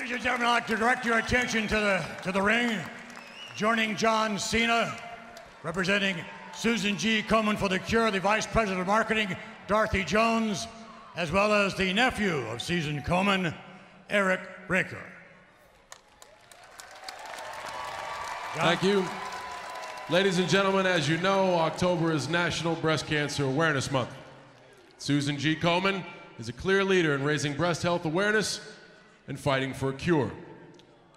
Ladies and gentlemen, I'd like to direct your attention to the, to the ring. Joining John Cena, representing Susan G. Komen for The Cure, the Vice President of Marketing, Dorothy Jones, as well as the nephew of Susan Komen, Eric Brinker. Thank you. Ladies and gentlemen, as you know, October is National Breast Cancer Awareness Month. Susan G. Komen is a clear leader in raising breast health awareness and fighting for a cure.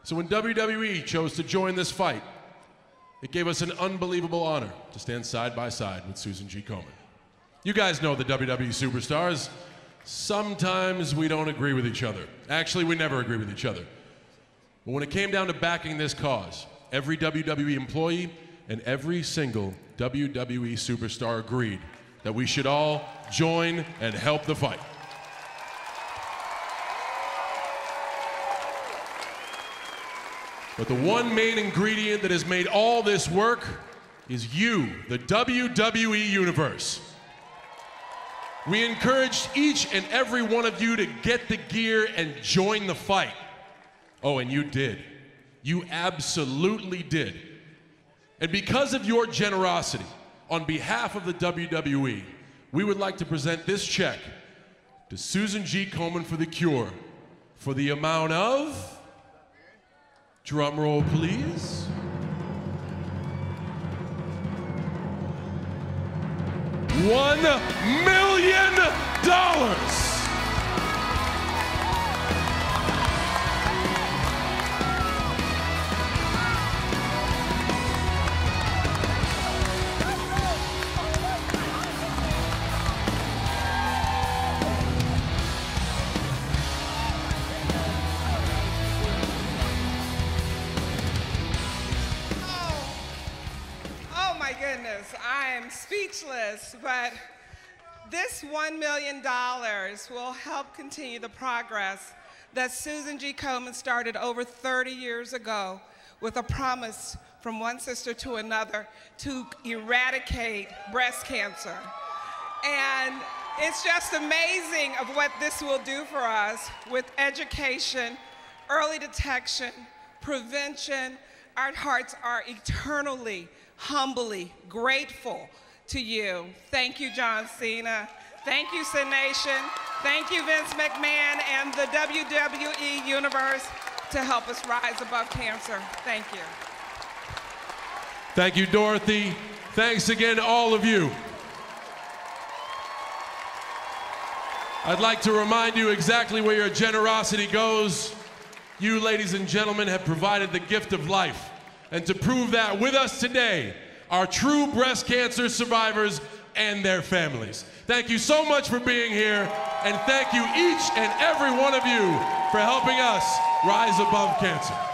So when WWE chose to join this fight, it gave us an unbelievable honor to stand side by side with Susan G. Komen. You guys know the WWE superstars. Sometimes we don't agree with each other. Actually, we never agree with each other. But when it came down to backing this cause, every WWE employee and every single WWE superstar agreed that we should all join and help the fight. But the one main ingredient that has made all this work is you, the WWE Universe. We encouraged each and every one of you to get the gear and join the fight. Oh, and you did. You absolutely did. And because of your generosity, on behalf of the WWE, we would like to present this check to Susan G. Komen for the cure for the amount of, drum roll please, one million dollars. My goodness, I am speechless, but this $1 million will help continue the progress that Susan G. Komen started over 30 years ago with a promise from one sister to another to eradicate breast cancer. And it's just amazing of what this will do for us with education, early detection, prevention. Our hearts are eternally, humbly grateful to you. Thank you, John Cena. Thank you, Cenation. Thank you, Vince McMahon and the WWE Universe to help us rise above cancer. Thank you. Thank you, Dorothy. Thanks again, to all of you. I'd like to remind you exactly where your generosity goes. You, ladies and gentlemen, have provided the gift of life. And to prove that with us today are true breast cancer survivors and their families. Thank you so much for being here, and thank you each and every one of you for helping us rise above cancer.